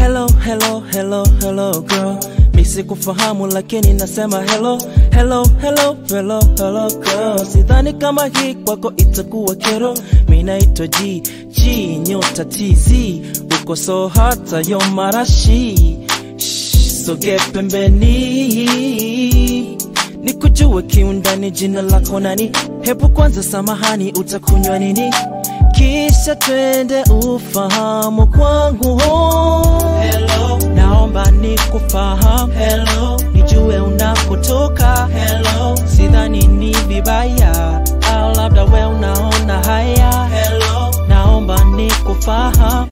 hello hello hello, hello girl. Misi kufahamu lakini nasema hello. Hello hello hello hello girl. Sidhani kama hii kwako itakuwa kero. Mi naitwa g g nyota tz uko so hata yo marashi. Soge pembeni. Nikujue kiundani jina lako nani? Hebu kwanza samahani utakunywa nini? Kisha twende ufahamu kwangu. Naomba nikufahamu Hello. nijue unakotoka Hello. sidhani ni vibaya au labda we unaona haya Hello. naomba nikufahamu